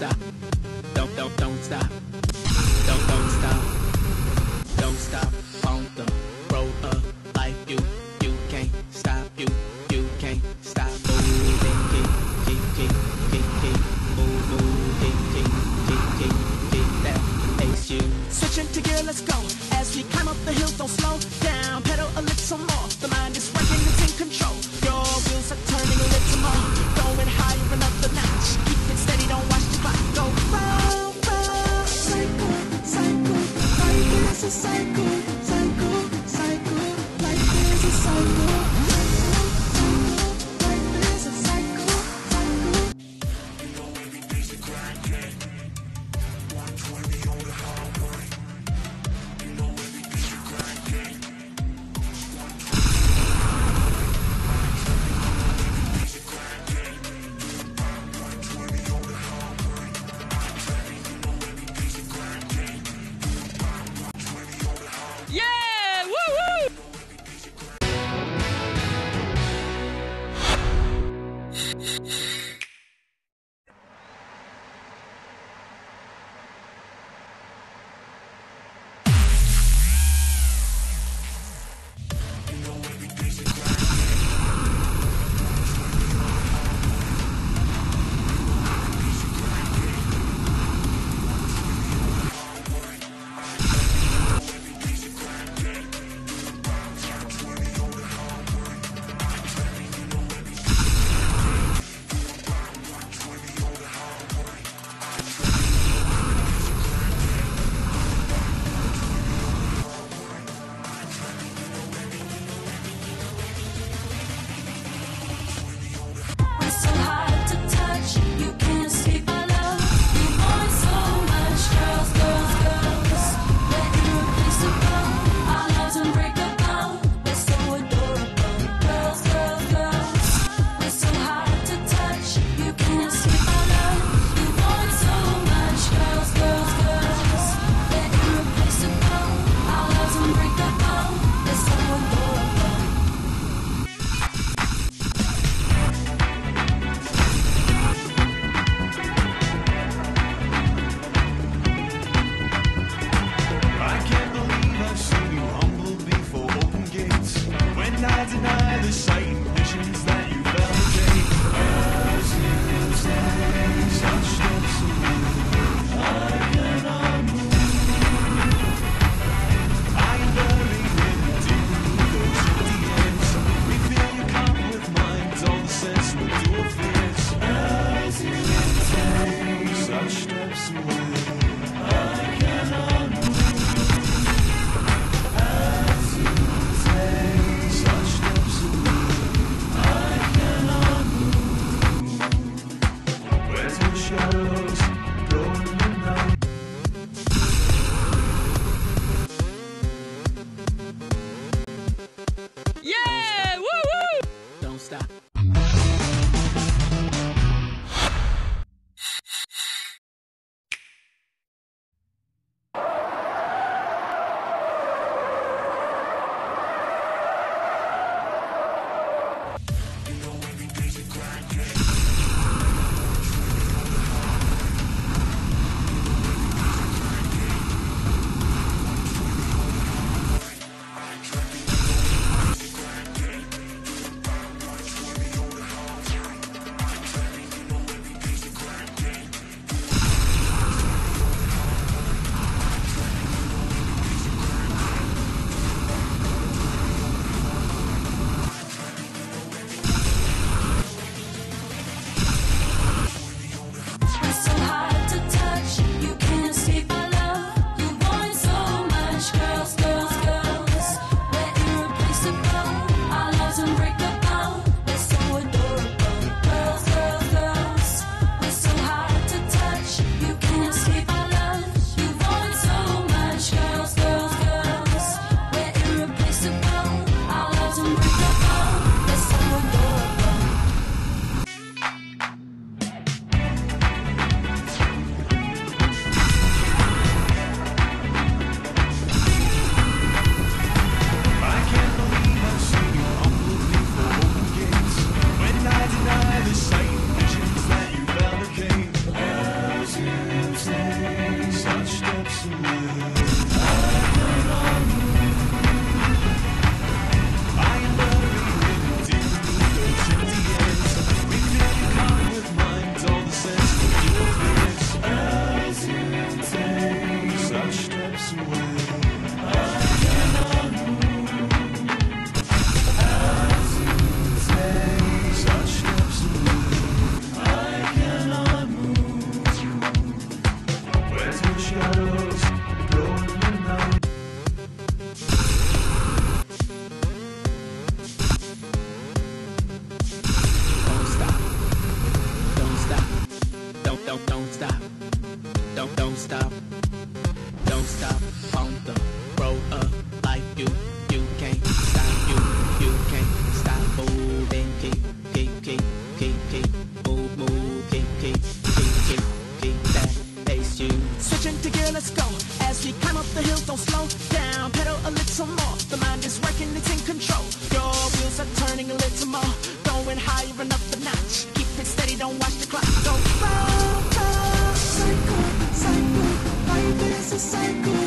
stop. Don't, don't, don't stop. Minds, cycle, cycle, cycle. Life is cycle.